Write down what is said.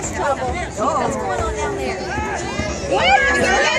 there's trouble. What's going on down there?